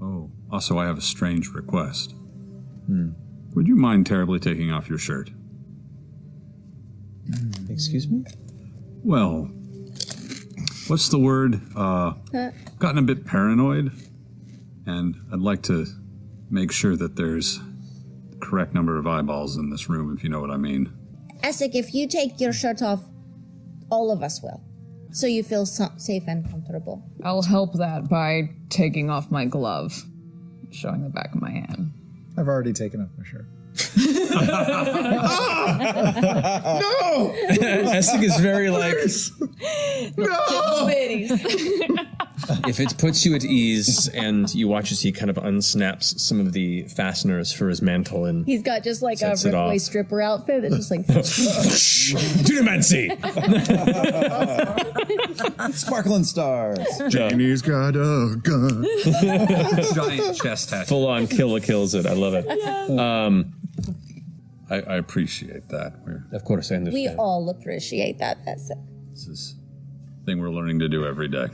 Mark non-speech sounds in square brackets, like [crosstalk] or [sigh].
Oh, also, I have a strange request. Would you mind terribly taking off your shirt? Excuse me? Well, what's the word? Uh, gotten a bit paranoid, and I'd like to make sure that there's the correct number of eyeballs in this room, if you know what I mean. Essek, if you take your shirt off, all of us will. So you feel so- safe and comfortable. I'll help that by taking off my glove, showing the back of my hand. I've already taken off my shirt. [laughs] no! Essek is very like. No! [laughs] if it puts you at ease and you watch as he kind of unsnaps some of the fasteners for his mantle and He's got just like Sets a it Ripley stripper outfit that's just like. [laughs] Dunamancy! Sparkling stars. [laughs] Janie's got a gun. [laughs] Giant chest tattoo. Full on killer kills it. I love it. Um, I, I appreciate that. We're, of course, I we all appreciate that, Essek. this is a thing we're learning to do every day.